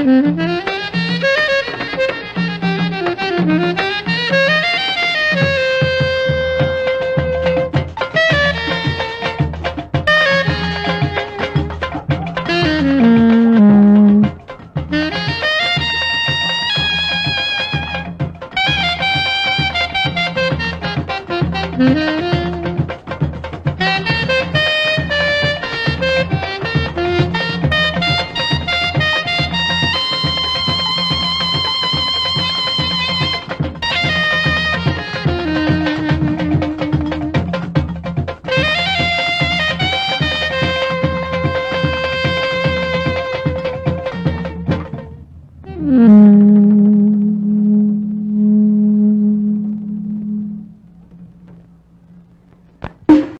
Mm-hmm. Mm-hmm.